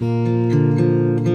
you.